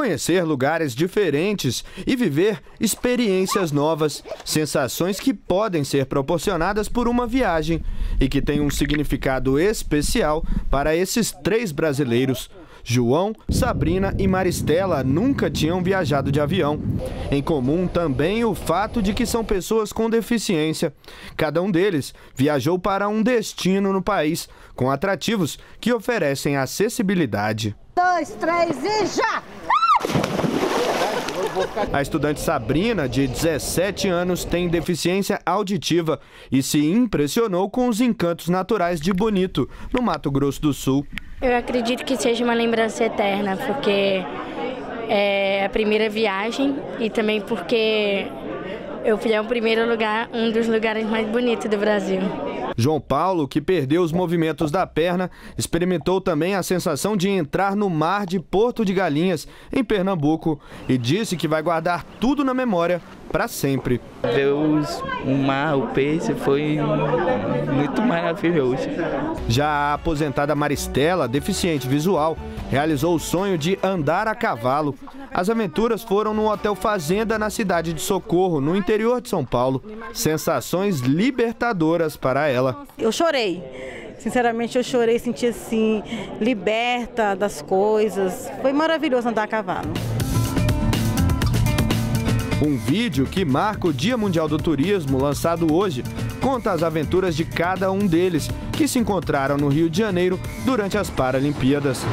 conhecer lugares diferentes e viver experiências novas, sensações que podem ser proporcionadas por uma viagem e que têm um significado especial para esses três brasileiros. João, Sabrina e Maristela nunca tinham viajado de avião. Em comum também o fato de que são pessoas com deficiência. Cada um deles viajou para um destino no país, com atrativos que oferecem acessibilidade. Dois, três e já! A estudante Sabrina, de 17 anos, tem deficiência auditiva e se impressionou com os encantos naturais de Bonito, no Mato Grosso do Sul. Eu acredito que seja uma lembrança eterna, porque é a primeira viagem e também porque eu fui ao primeiro lugar, um dos lugares mais bonitos do Brasil. João Paulo, que perdeu os movimentos da perna, experimentou também a sensação de entrar no mar de Porto de Galinhas, em Pernambuco, e disse que vai guardar tudo na memória para sempre. Ver o mar, o peixe, foi muito maravilhoso. Já a aposentada Maristela, deficiente visual, realizou o sonho de andar a cavalo. As aventuras foram no Hotel Fazenda, na cidade de Socorro, no interior de São Paulo. Sensações libertadoras para ela. Eu chorei. Sinceramente, eu chorei, senti assim, liberta das coisas. Foi maravilhoso andar a cavalo. Um vídeo que marca o Dia Mundial do Turismo, lançado hoje, conta as aventuras de cada um deles, que se encontraram no Rio de Janeiro durante as Paralimpíadas.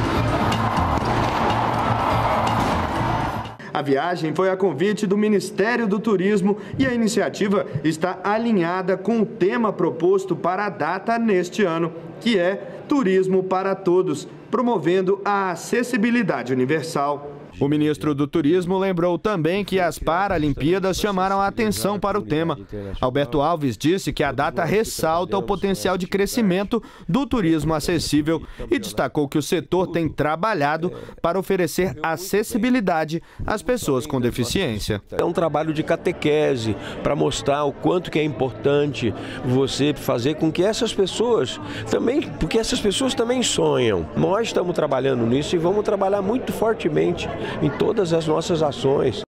A viagem foi a convite do Ministério do Turismo e a iniciativa está alinhada com o tema proposto para a data neste ano, que é Turismo para Todos, promovendo a acessibilidade universal. O ministro do Turismo lembrou também que as Paralimpíadas chamaram a atenção para o tema. Alberto Alves disse que a data ressalta o potencial de crescimento do turismo acessível e destacou que o setor tem trabalhado para oferecer acessibilidade às pessoas com deficiência. É um trabalho de catequese para mostrar o quanto que é importante você fazer com que essas pessoas também, porque essas pessoas também sonham. Nós estamos trabalhando nisso e vamos trabalhar muito fortemente em todas as nossas ações.